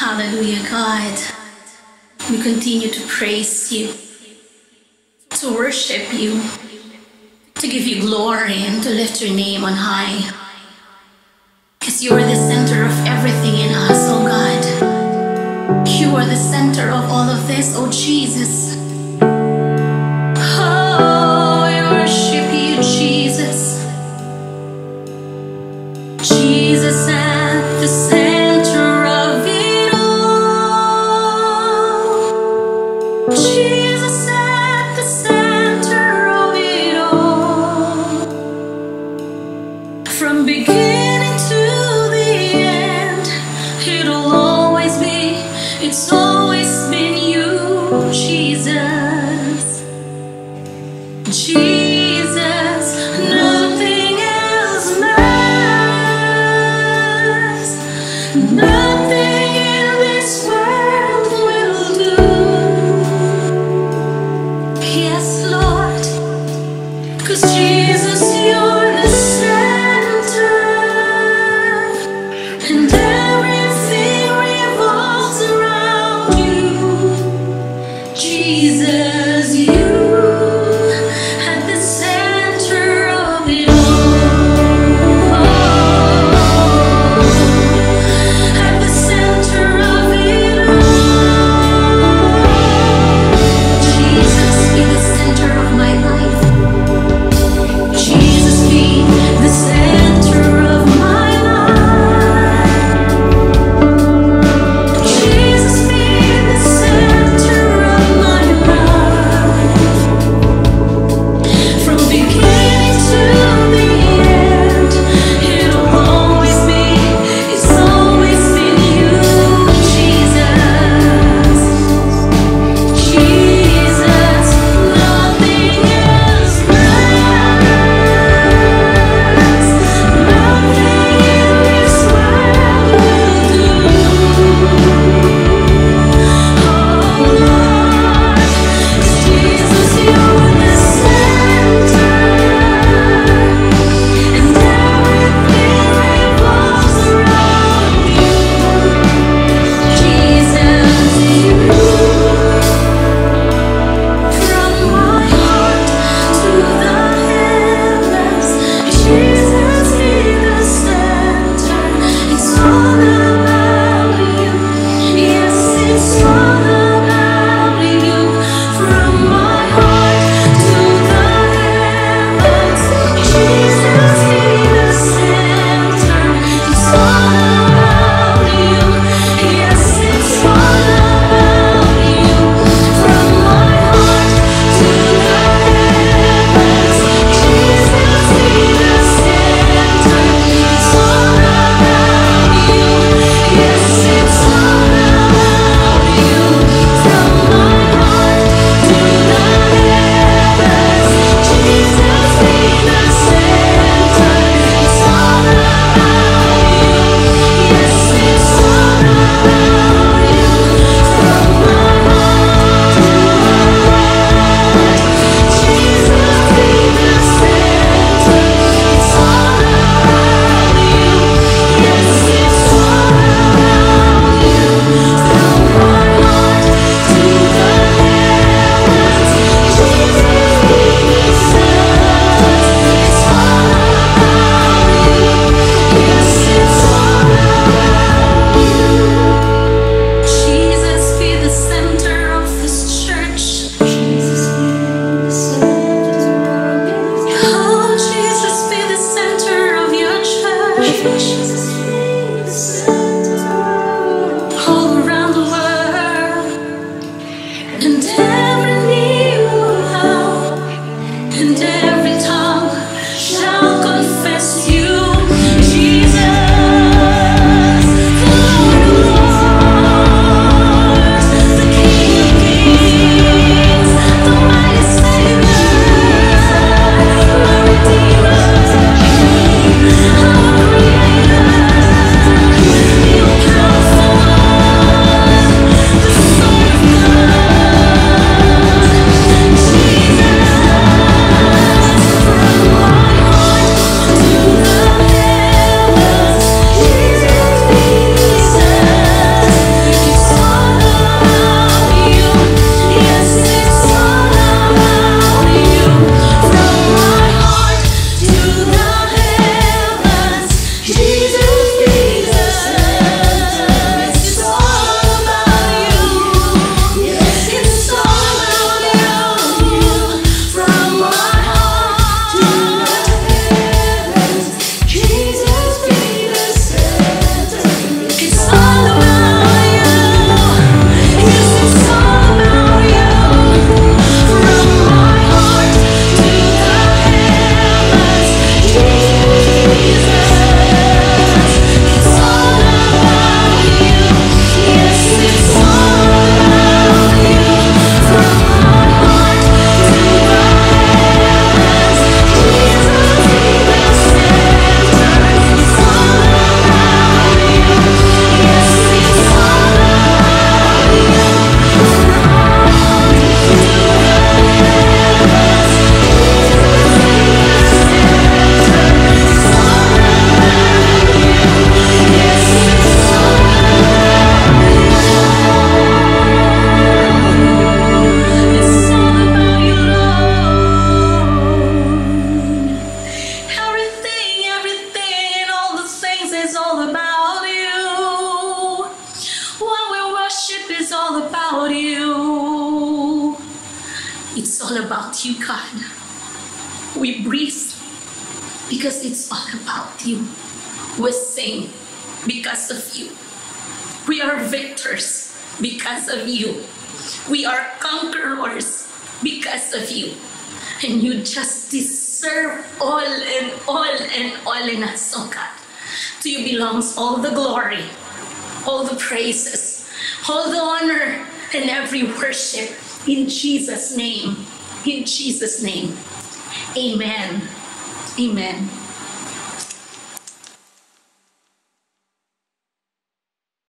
Hallelujah, God. We continue to praise you, to worship you, to give you glory, and to lift your name on high. Because you are the center of everything in us, oh God. You are the center of all of this, oh Jesus. Oh, worship you, Jesus. Jesus at the center From beginning to the end, it'll always be, it's always been you, Jesus. Jesus, nothing else It's all about you, God. We breathe because it's all about you. We sing because of you. We are victors because of you. We are conquerors because of you. And you just deserve all and all and all in us, oh God. To you belongs all the glory, all the praises, all the honor, and every worship in Jesus' name. In Jesus' name. Amen. Amen.